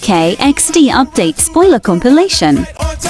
PK XD Update Spoiler Compilation.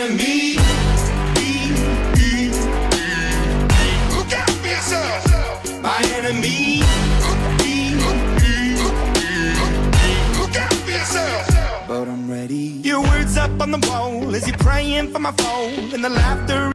enemy. Look out for yourself. My enemy. Look out for yourself. But I'm ready. Your words up on the wall as you're praying for my phone and the laughter.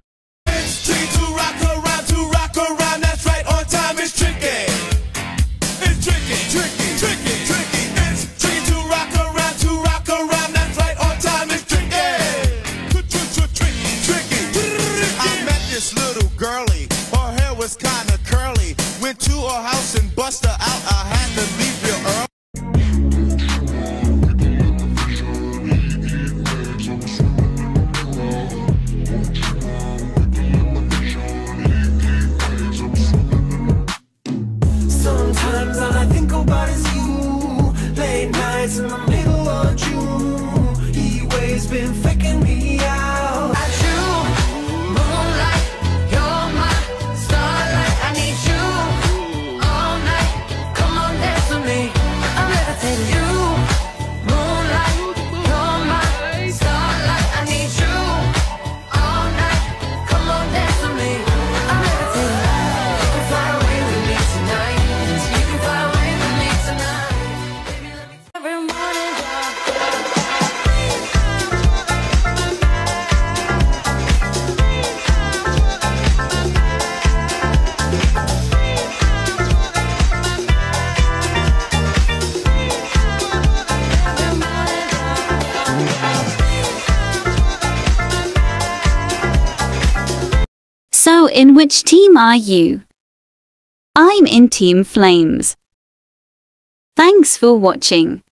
Girlie. Her hair was kinda curly. Went to her house and bust her out. I had to leave real early. Sometimes all I think about is you. Been faking me in which team are you? I'm in Team Flames. Thanks for watching.